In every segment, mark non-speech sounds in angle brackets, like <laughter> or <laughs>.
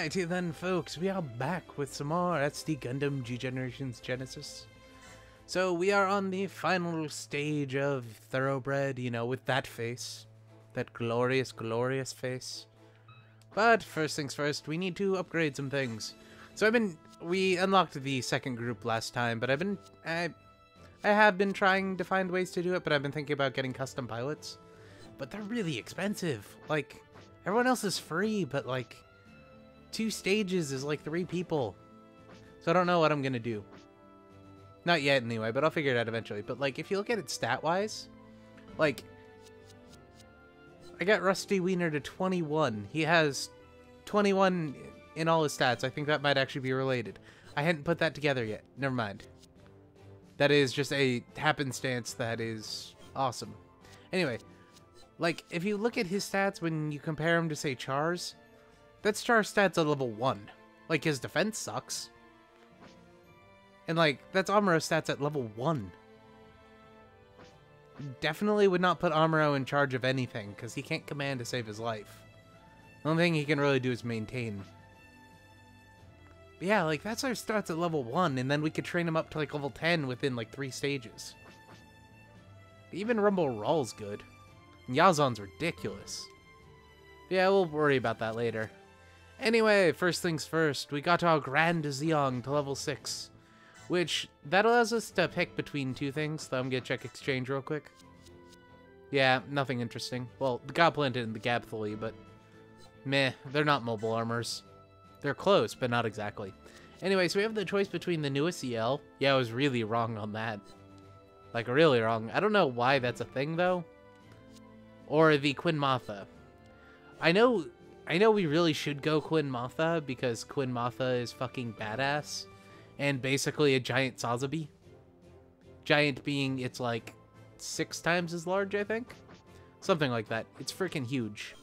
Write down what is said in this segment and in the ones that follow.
Alrighty then, folks, we are back with some more SD Gundam G Generations Genesis. So we are on the final stage of Thoroughbred, you know, with that face. That glorious, glorious face. But first things first, we need to upgrade some things. So I've been, we unlocked the second group last time, but I've been, I, I have been trying to find ways to do it, but I've been thinking about getting custom pilots. But they're really expensive. Like, everyone else is free, but like, two stages is like three people. So I don't know what I'm gonna do. Not yet anyway, but I'll figure it out eventually. But like, if you look at it stat-wise, like, I got Rusty Wiener to 21. He has 21 in all his stats. I think that might actually be related. I hadn't put that together yet. Never mind. That is just a happenstance that is awesome. Anyway, like, if you look at his stats when you compare him to, say, Char's, that's Char's stats at level 1. Like, his defense sucks. And, like, that's Amuro's stats at level 1. Definitely would not put Amuro in charge of anything, because he can't command to save his life. The only thing he can really do is maintain. But yeah, like, that's our stats at level 1, and then we could train him up to, like, level 10 within, like, three stages. Even Ramba Ral's good. And Yazan's ridiculous. Yeah, we'll worry about that later. Anyway, first things first, we got our Grand Zeong to level 6. Which, that allows us to pick between two things, so I'm gonna check exchange real quick. Yeah, nothing interesting. Well, the Goblinted and the Gabthley, but meh, they're not mobile armors. They're close, but not exactly. Anyway, so we have the choice between the Neue Ziel. Yeah, I was really wrong on that. Like, really wrong. I don't know why that's a thing, though. Or the Quin Mantha. I know I know we really should go Quin Mantha because Quin Mantha is fucking badass and basically a giant Sazabi. Giant being it's like six times as large, I think. Something like that. It's freaking huge.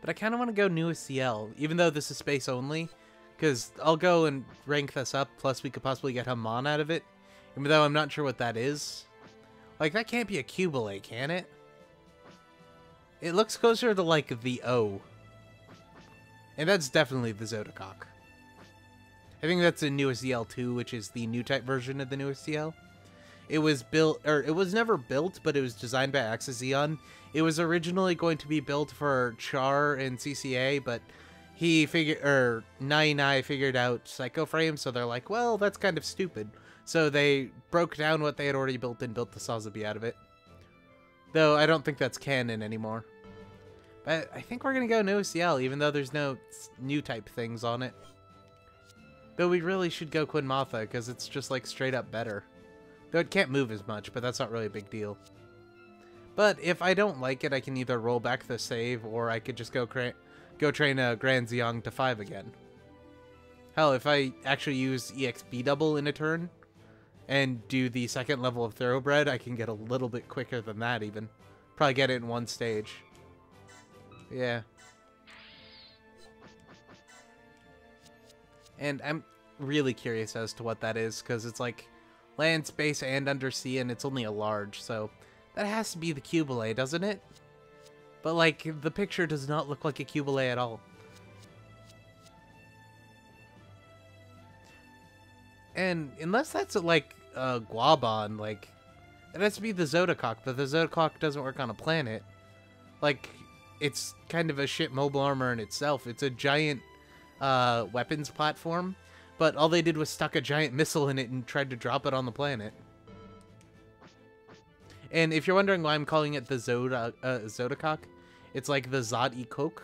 But I kind of want to go Neue Ziel, even though this is space only, because I'll go and rank this up, plus we could possibly get Haman out of it, even though I'm not sure what that is. Like, that can't be a Qubeley, can it? It looks closer to, like, the O. And that's definitely the Zodacock. I think that's the Neue Ziel 2, which is the new type version of the Neue Ziel. It was built, or it was never built, but it was designed by Axis Zeon. It was originally going to be built for Char and CCA, but he figured, or Nanai figured out Psycho Frame, so they're like, well, that's kind of stupid. So they broke down what they had already built and built the Sazabi out of it. Though I don't think that's canon anymore. But I think we're going to go no CL, even though there's no new type things on it. Though we really should go Quin Mantha, because it's just like straight up better. Though it can't move as much, but that's not really a big deal. But if I don't like it, I can either roll back the save, or I could just go go train a Grand Zeong to 5 again. Hell, if I actually use EXP double in a turn, and do the second level of Thoroughbred, I can get a little bit quicker than that even. Probably get it in one stage. Yeah. And I'm really curious as to what that is, because it's like land, space, and undersea, and it's only a large, so that has to be the Qubeley, doesn't it? But, like, the picture does not look like a Qubeley at all. And unless that's, like, uh, Guaban, like, it has to be the Zodacock, but the Zodacock doesn't work on a planet. Like, it's kind of a shit mobile armor in itself. It's a giant uh, weapons platform, but all they did was stuck a giant missile in it and tried to drop it on the planet. And if you're wondering why I'm calling it the Zoda uh, Zodacock, it's like the Zod Ekok,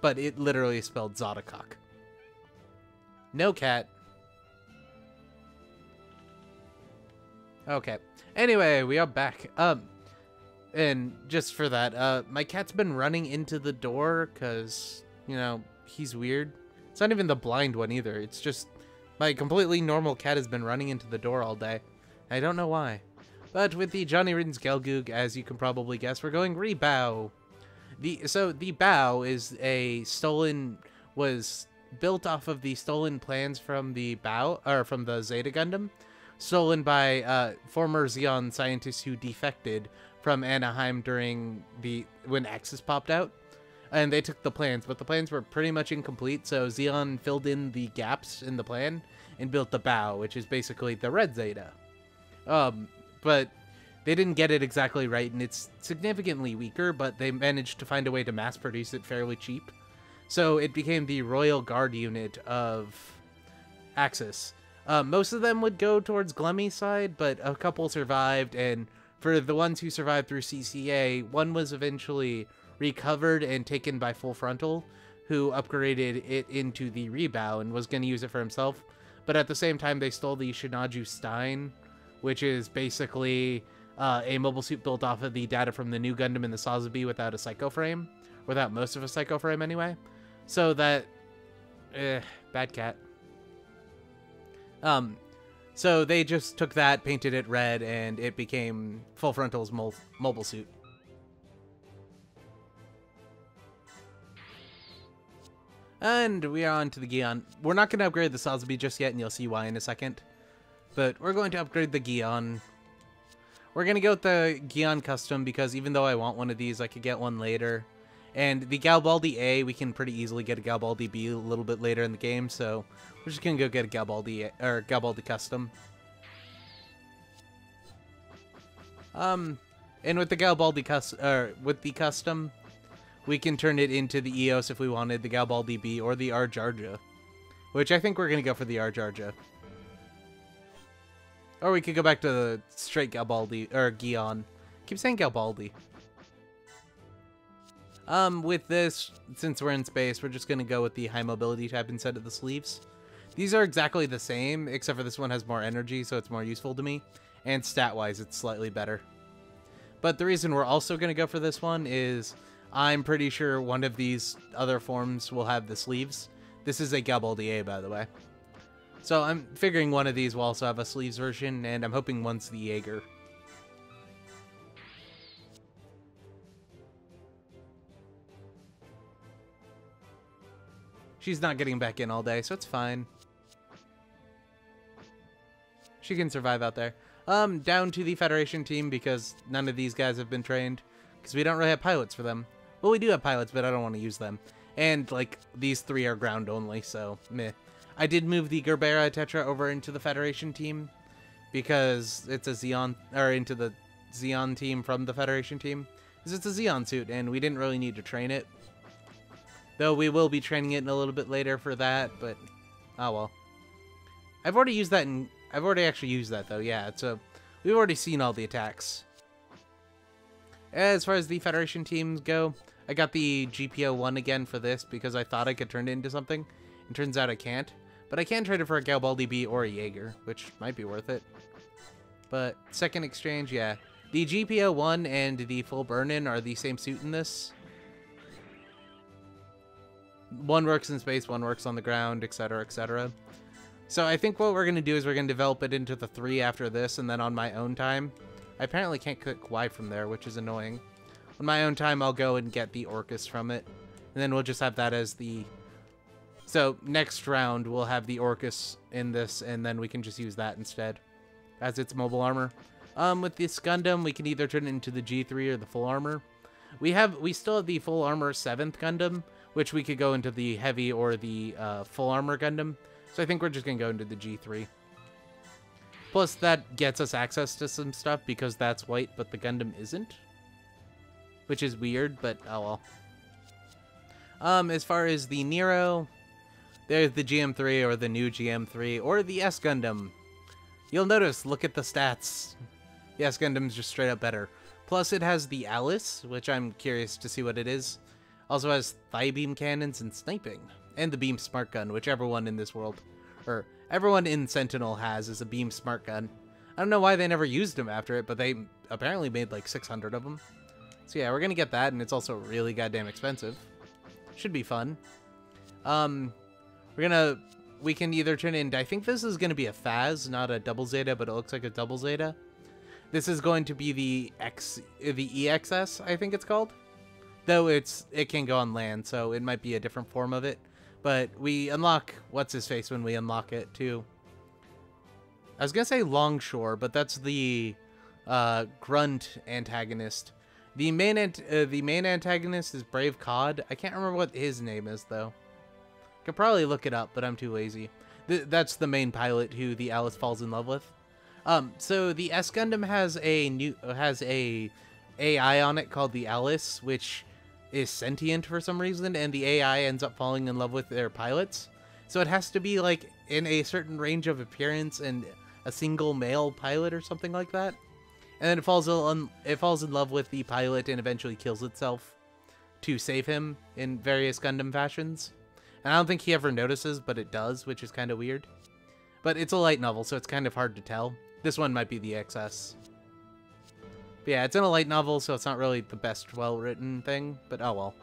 but it literally spelled Zodacock. No cat. Okay. Anyway, we are back. Um, and just for that, uh, my cat's been running into the door because, you know, he's weird. It's not even the blind one either. It's just my completely normal cat has been running into the door all day. I don't know why. But with the Johnny Ridden's Gelgoog, as you can probably guess, we're going Rebow. The so the bow is a stolen was built off of the stolen plans from the bow or from the Zeta Gundam stolen by uh, former Zeon scientists who defected from Anaheim during the when Axis popped out. and they took the plans, but the plans were pretty much incomplete. So Zeon filled in the gaps in the plan and built the bow, which is basically the red Zeta. Um, but they didn't get it exactly right, and it's significantly weaker. But they managed to find a way to mass produce it fairly cheap. So it became the Royal Guard unit of Axis. Uh, most of them would go towards Glemy's side, but a couple survived, and for the ones who survived through CCA, one was eventually recovered and taken by Full Frontal, who upgraded it into the Rebow and was going to use it for himself. But at the same time, they stole the Sinanju Stein, which is basically uh, a mobile suit built off of the data from the Nu Gundam and the Sazabi without a Psycho Frame, without most of a Psycho Frame anyway. So that, eh, bad cat. Um, so they just took that, painted it red, and it became Full Frontal's mo mobile suit. And we are on to the Gion. We're not going to upgrade the Sazabi just yet, and you'll see why in a second. But we're going to upgrade the Gion. We're going to go with the Gion Custom, because even though I want one of these, I could get one later. And the Galbaldy A, we can pretty easily get a Galbaldy B a little bit later in the game, so we're just gonna go get a Galbaldy or Galbaldy custom. Um, and with the Galbaldy custom, or with the custom, we can turn it into the EOS if we wanted, the Galbaldy B or the Arjarja, which I think we're gonna go for the Arjarja. Or we could go back to the straight Galbaldy or Gion. keep saying Galbaldy. Um, with this, since we're in space, we're just gonna go with the high mobility type instead of the sleeves. These are exactly the same, except for this one has more energy, so it's more useful to me. And stat-wise, it's slightly better. But the reason we're also going to go for this one is I'm pretty sure one of these other forms will have the sleeves. This is a Galbaldier, by the way. So I'm figuring one of these will also have a sleeves version, and I'm hoping one's the Jaeger. She's not getting back in all day, so it's fine. She can survive out there. Um, down to the Federation team because none of these guys have been trained. Because we don't really have pilots for them. Well, we do have pilots, but I don't want to use them. And, like, these three are ground only, so meh. I did move the Gerbera Tetra over into the Federation team because it's a Zeon, or into the Zeon team from the Federation team. Because it's a Zeon suit, and we didn't really need to train it. Though we will be training it in a little bit later for that, but oh well. I've already used that in... I've already actually used that, though, yeah. So we've already seen all the attacks. As far as the Federation teams go, I got the GP01 again for this because I thought I could turn it into something. It turns out I can't. But I can trade it for a Galbaldy B or a Jaeger, which might be worth it. But second exchange, yeah. The GP01 and the Full Burnern are the same suit in this one works in space, one works on the ground, etc., etc. So I think what we're going to do is we're going to develop it into the three after this, and then on my own time. I apparently can't click Y from there, which is annoying. On my own time, I'll go and get the Orchis from it, and then we'll just have that as the... So next round, we'll have the Orchis in this, and then we can just use that instead as its mobile armor. Um, with this Gundam, we can either turn it into the G3 or the full armor. We have, we still have the full armor 7th Gundam, which we could go into the heavy or the uh, full armor Gundam. So I think we're just going to go into the G3. Plus, that gets us access to some stuff because that's white, but the Gundam isn't. Which is weird, but oh well. Um, as far as the Nero, there's the GM3 or the new GM3 or the S Gundam. You'll notice, look at the stats. The S Gundam's just straight up better. Plus, it has the Alice, which I'm curious to see what it is. Also has thigh beam cannons and sniping. And the beam smart gun, which everyone in this world, or everyone in Sentinel has, is a beam smart gun. I don't know why they never used them after it, but they apparently made like 600 of them. So yeah, we're gonna get that, and it's also really goddamn expensive. Should be fun. Um, we're gonna, we can either turn in, I think this is gonna be a FAZZ, not a double Zeta, but it looks like a double Zeta. This is going to be the X, the EXS, I think it's called. Though it's it can go on land, so it might be a different form of it. But we unlock what's his face when we unlock it too. I was gonna say Longshore, but that's the uh, grunt antagonist. The main uh, the main antagonist is Brave Cod. I can't remember what his name is though. Could probably look it up, but I'm too lazy. Th that's the main pilot who the Alice falls in love with. Um, so the S Gundam has a new has a AI on it called the Alice, which is sentient for some reason, and the AI ends up falling in love with their pilots. So it has to be like in a certain range of appearance and a single male pilot or something like that. And then it falls in, it falls in love with the pilot and eventually kills itself to save him in various Gundam fashions. And I don't think he ever notices, but it does, which is kind of weird. But it's a light novel, so it's kind of hard to tell. This one might be the XS. But yeah, it's in a light novel, so it's not really the best well-written thing, but oh well.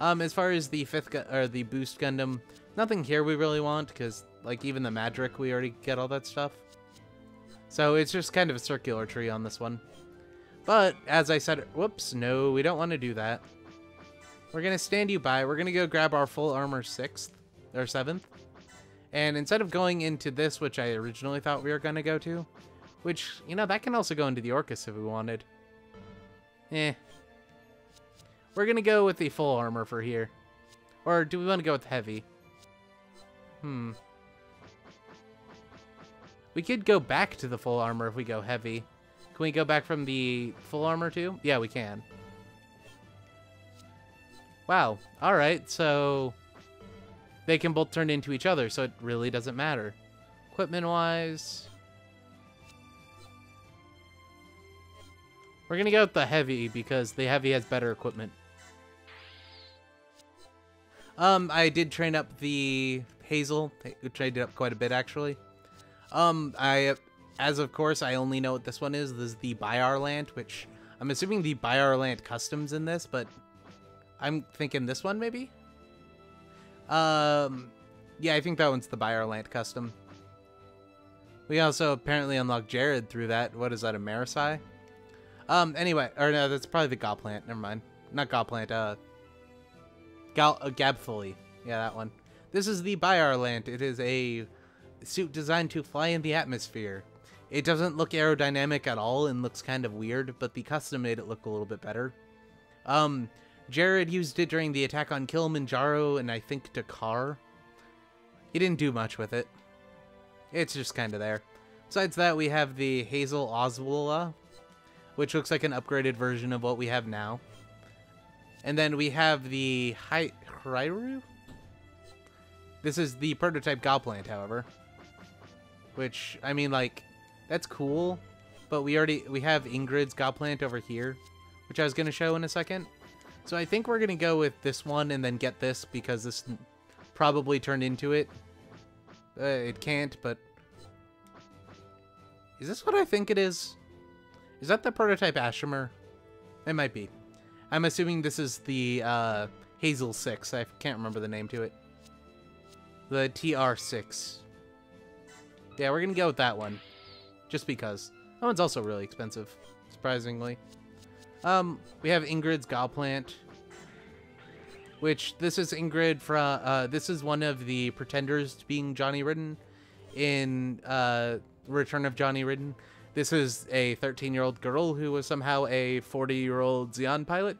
Um, as far as the fifth or the boost Gundam, nothing here we really want, because like even the Madrick, we already get all that stuff. So it's just kind of a circular tree on this one. But, as I said, whoops, no, we don't want to do that. We're going to stand you by. We're going to go grab our full armor 6th, or 7th. And instead of going into this, which I originally thought we were going to go to, which, you know, that can also go into the Orchis if we wanted. Eh. We're to go with the full armor for here. Or do we want to go with heavy? Hmm. We could go back to the full armor if we go heavy. Can we go back from the full armor too? Yeah, we can. Wow. Alright, so... They can both turn into each other, so it really doesn't matter. Equipment-wise... We're gonna go with the heavy, because the heavy has better equipment. Um, I did train up the Hazel, trained it up quite a bit, actually. Um, I, as of course, I only know what this one is. This is the Byarlant, which I'm assuming the Byarlant customs in this, but I'm thinking this one maybe. Um, yeah, I think that one's the Byarlant custom. We also apparently unlocked Jerid through that. What is that, a Marasai? Um, anyway, or no, that's probably the Gaplant. Never mind. Not Gaplant, uh, Gal uh, Gabthley. Yeah, that one. This is the Byarlant. It is a suit designed to fly in the atmosphere. It doesn't look aerodynamic at all and looks kind of weird, but the custom made it look a little bit better. Um, Jerid used it during the attack on Kilimanjaro and I think Dakar. He didn't do much with it. It's just kind of there. Besides that, we have the Hazel Owsla, which looks like an upgraded version of what we have now. And then we have the Hi? This is the prototype Gaplant, however. Which, I mean, like, that's cool. But we already, we have Ingrid's Gaplant over here, which I was going to show in a second. So I think we're going to go with this one and then get this because this probably turned into it. Uh, it can't, but... Is this what I think it is? Is that the prototype Asshimar? It might be. I'm assuming this is the uh, Hazel 6. I can't remember the name to it. The TR6. Yeah, we're gonna go with that one. Just because. That one's also really expensive, surprisingly. Um, we have Ingrid's Gaplant. Which, this is Ingrid from, uh, this is one of the pretenders to being Johnny Ridden in, uh, Return of Johnny Ridden. This is a 13-year-old girl who was somehow a 40-year-old Zeon pilot.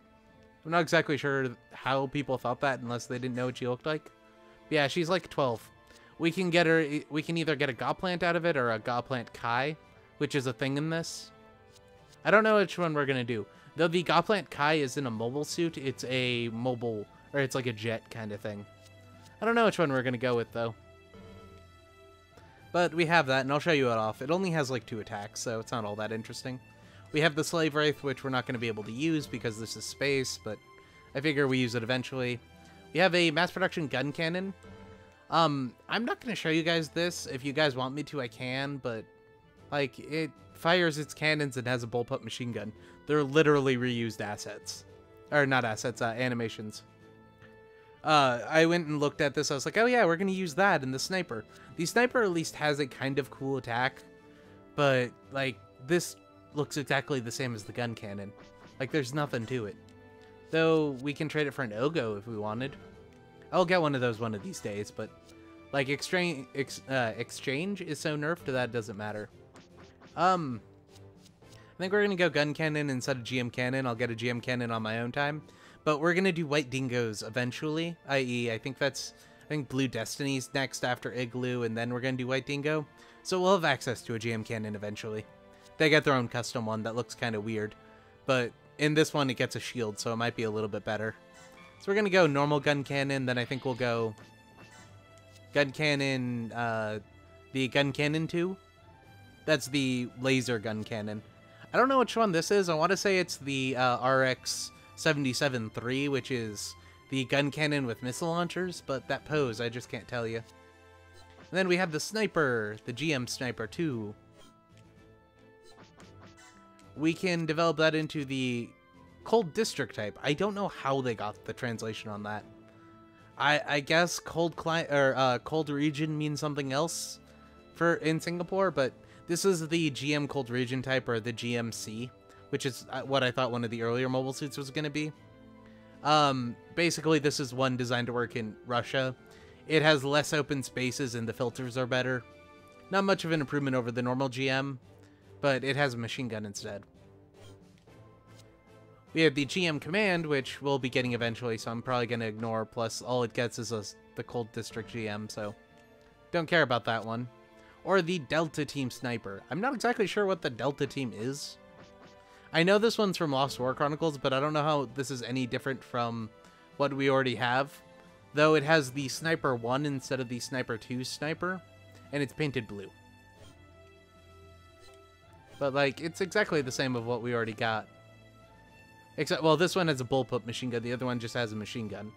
I'm not exactly sure how people thought that unless they didn't know what she looked like. But yeah, she's like 12 we can get her. We can either get a Gaplant out of it or a Gaplant Kai, which is a thing in this. I don't know which one we're gonna do. Though the Gaplant Kai is in a mobile suit, it's a mobile or it's like a jet kind of thing. I don't know which one we're gonna go with though. But we have that, and I'll show you it off. It only has like two attacks, so it's not all that interesting. We have the Slave Wraith, which we're not going to be able to use because this is space, but I figure we use it eventually. We have a mass production gun cannon, um, I'm not going to show you guys this. If you guys want me to, I can, but, like, it fires its cannons and has a bullpup machine gun. They're literally reused assets. Or, not assets, uh, animations. Uh, I went and looked at this. I was like, oh yeah, we're going to use that in the sniper. The sniper at least has a kind of cool attack, but, like, this looks exactly the same as the gun cannon. Like, there's nothing to it. Though, we can trade it for an Ogo if we wanted. I'll get one of those one of these days, but like exchange ex, uh, exchange is so nerfed that doesn't matter. Um, I think we're to go gun cannon instead of GM cannon. I'll get a GM cannon on my own time. But we're going to do white dingoes eventually, i.e. I think that's, I think Blue Destiny's next after Igloo, and then we're going to do white dingo. So we'll have access to a GM cannon eventually. They get their own custom one that looks kind of weird. But in this one, it gets a shield, so it might be a little bit better. So we're going to go normal gun cannon, then I think we'll go gun cannon, uh, the gun cannon 2. That's the laser gun cannon. I don't know which one this is. I want to say it's the uh, RX 77-3, which is the gun cannon with missile launchers, but that pose, I just can't tell you. And then we have the sniper, the GM sniper too. We can develop that into the cold district type. I don't know how they got the translation on that. I I guess cold cli or uh, cold region means something else for in Singapore, but this is the GM Cold Region type, or the GMC, which is uh, what I thought one of the earlier mobile suits was going to be. Um, basically, this is one designed to work in Russia. It has less open spaces and the filters are better. Not much of an improvement over the normal GM, but it has a machine gun instead. We have the GM Command, which we'll be getting eventually, so I'm probably going to ignore. Plus, all it gets is a, the Cold District GM, so don't care about that one or the Delta Team Sniper. I'm not exactly sure what the Delta Team is. I know this one's from Lost War Chronicles, but I don't know how this is any different from what we already have. Though it has the Sniper 1 instead of the Sniper 2 Sniper, and it's painted blue. But, like, it's exactly the same of what we already got. Except, well, this one has a bullpup machine gun, the other one just has a machine gun.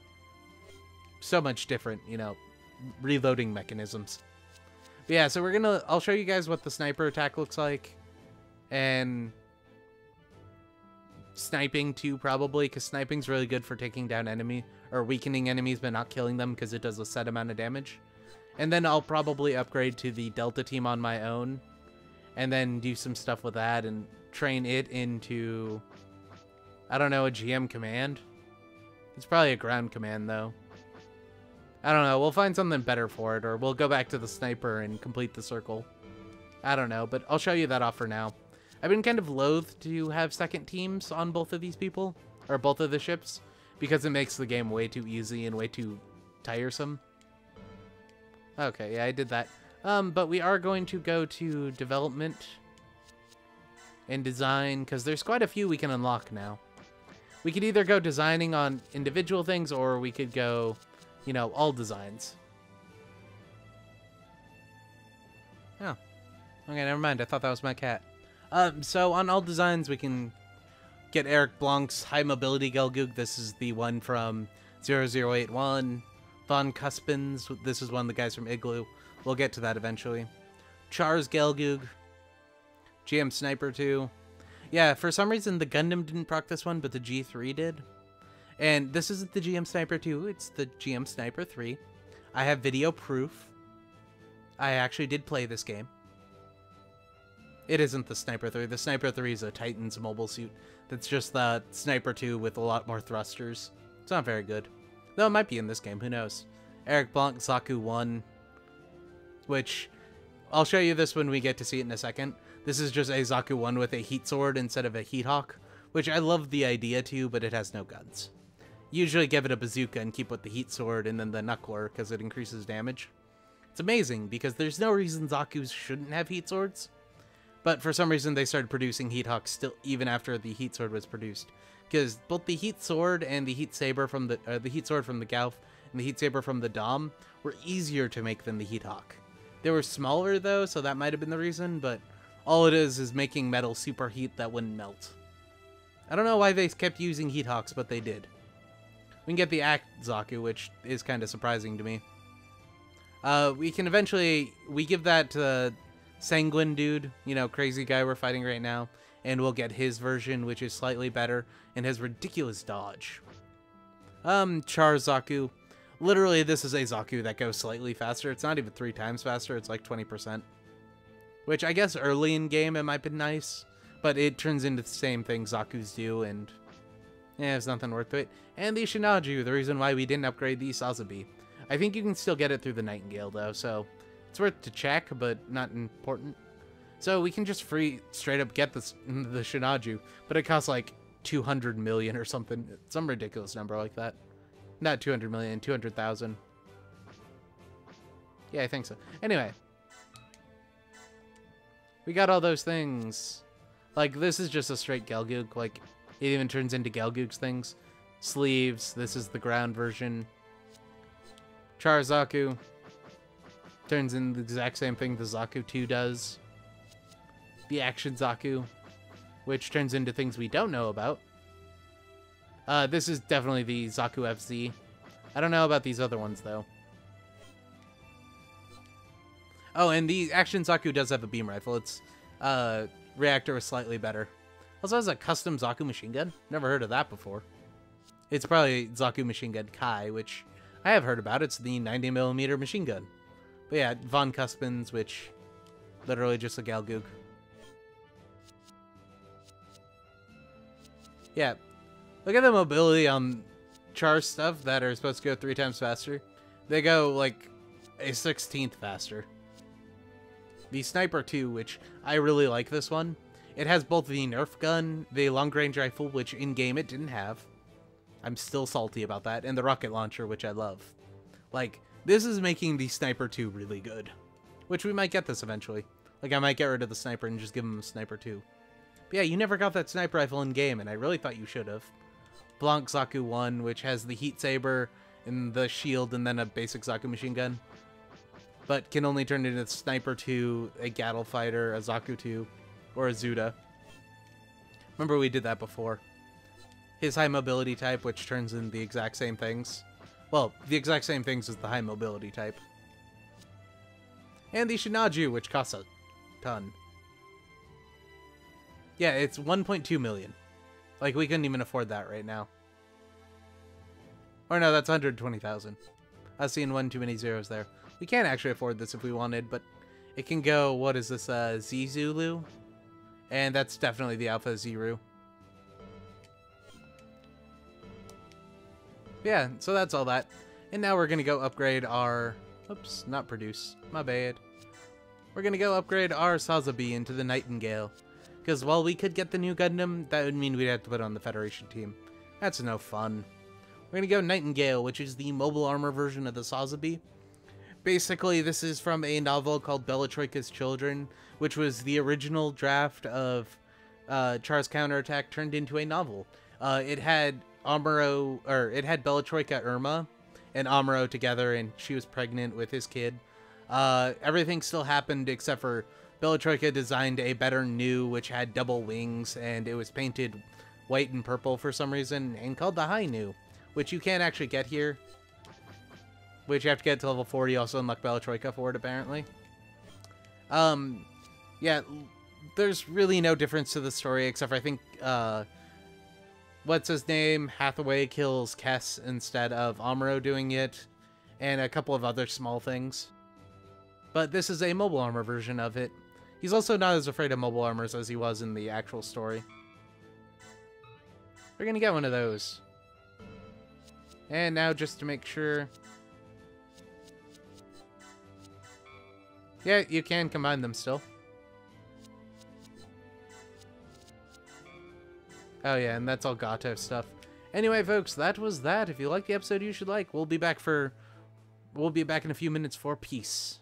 So much different, you know, reloading mechanisms. But yeah, so we're gonna, I'll show you guys what the sniper attack looks like. And sniping too, probably, because sniping's really good for taking down enemy, or weakening enemies, but not killing them, because it does a set amount of damage. And then I'll probably upgrade to the Delta team on my own, and then do some stuff with that, and train it into, I don't know, a GM command? It's probably a ground command, though. I don't know. We'll find something better for it, or we'll go back to the sniper and complete the circle. I don't know, but I'll show you that off for now. I've been kind of loath to have second teams on both of these people, or both of the ships, because it makes the game way too easy and way too tiresome. Okay, yeah, I did that. Um, but we are going to go to development and design, because there's quite a few we can unlock now. We could either go designing on individual things, or we could go you know, all designs. Oh. Okay, never mind. I thought that was my cat. Um, so on all designs, we can get Eric Blanc's High Mobility Gelgoog. This is the one from 0081. Von Cuspins. This is one of the guys from Igloo. We'll get to that eventually. Char's Gelgoog. GM Sniper 2. Yeah, for some reason the Gundam didn't proc this one, but the G3 did. And this isn't the GM Sniper 2, it's the GM Sniper 3. I have video proof. I actually did play this game. It isn't the Sniper 3. The Sniper 3 is a Titan's mobile suit. That's just the Sniper 2 with a lot more thrusters. It's not very good. Though it might be in this game, who knows. Eric Blanc, Zaku 1. Which, I'll show you this when we get to see it in a second. This is just a Zaku 1 with a heat sword instead of a heat hawk. Which I love the idea too, but it has no guns. Usually give it a bazooka and keep with the heat sword and then the knuckler because it increases damage. It's amazing because there's no reason Zaku's shouldn't have heat swords. But for some reason they started producing heat hawks still even after the heat sword was produced. Because both the heat sword and the heat saber from the uh, the heat sword from the Gouf and the heat saber from the Dom were easier to make than the heat hawk. They were smaller though, so that might have been the reason, but all it is is making metal super heat that wouldn't melt. I don't know why they kept using heat hawks, but they did. We can get the Act Zaku, which is kind of surprising to me. Uh, we can eventually, we give that to the Sanguine dude, you know, crazy guy we're fighting right now, and we'll get his version, which is slightly better, and has ridiculous dodge. Um, Char Zaku. Literally, this is a Zaku that goes slightly faster. It's not even three times faster, it's like 20%. Which I guess early in game it might be nice, but it turns into the same thing Zaku's do, and yeah, it's nothing worth it. And the Sinanju, the reason why we didn't upgrade the Sazabi. I think you can still get it through the Nightingale, though, so it's worth to check, but not important. So we can just free straight up get this <laughs> the Sinanju, but it costs like 200 million or something, some ridiculous number like that. Not 200 million, 200,000. Yeah, I think so. Anyway, we got all those things. Like this is just a straight Gelgoog. Like it even turns into Gelgoog's things. Sleeves. This is the ground version. Charazaku turns in the exact same thing the Zaku 2 does the Action Zaku, which turns into things we don't know about. Uh, this is definitely the Zaku FZ. I don't know about these other ones, though. Oh, and the Action Zaku does have a beam rifle. Its uh, reactor is slightly better. Also has a custom Zaku machine gun. Never heard of that before. It's probably Zaku Machine Gun Kai, which I have heard about. It's the 90mm machine gun. But yeah, Von Cuspins, which literally just a Gelgoog. Yeah. Look at the mobility on char stuff that are supposed to go three times faster. They go like a 16th faster. The Sniper 2, which I really like this one. It has both the Nerf gun, the long range rifle, which in game it didn't have. I'm still salty about that, and the rocket launcher, which I love. Like, this is making the Sniper 2 really good. Which we might get this eventually. Like, I might get rid of the Sniper and just give him a Sniper 2. But yeah, you never got that sniper rifle in game, and I really thought you should have. Blanc Zaku 1, which has the heat saber and the shield and then a basic Zaku machine gun. But can only turn into Sniper 2, a Gattle Fighter, a Zaku 2, or a Zuda. Remember we did that before. His high mobility type, which turns in the exact same things. Well, the exact same things as the high mobility type. And the Sinanju, which costs a ton. Yeah, it's 1.2 million. Like, we couldn't even afford that right now. Or no, that's 120,000. I was seeing one too many zeros there. We can actually afford this if we wanted, but it can go, what is this, uh, Z-Zulu? And that's definitely the Alpha Ziru. Yeah, so that's all that. And now we're going to go upgrade our... Oops, not produce. My bad. We're going to go upgrade our Sazabi into the Nightingale. Because while we could get the Nu Gundam, that would mean we'd have to put on the Federation team. That's no fun. We're gonna go Nightingale, which is the mobile armor version of the Sazabi. Basically, this is from a novel called Beltorchika's Children, which was the original draft of uh, Char's Counterattack turned into a novel. Uh, it had Amuro, or it had Beltorchika Irma and Amuro together, and she was pregnant with his kid. Uh, everything still happened except for Beltorchika designed a better Nu, which had double wings, and it was painted white and purple for some reason, and called the High Nu, which you can't actually get here. Which you have to get to level 40, also unlock Beltorchika for it, apparently. Um, yeah, there's really no difference to the story, except for I think, uh, what's his name? Hathaway kills Quess instead of Amuro doing it, and a couple of other small things. But this is a mobile armor version of it, He's also not as afraid of mobile armors as he was in the actual story. We're gonna get one of those. And now just to make sure... Yeah, you can combine them still. Oh yeah, and that's all Gato stuff. Anyway, folks, that was that. If you liked the episode, you should like. We'll be back for... We'll be back in a few minutes for peace.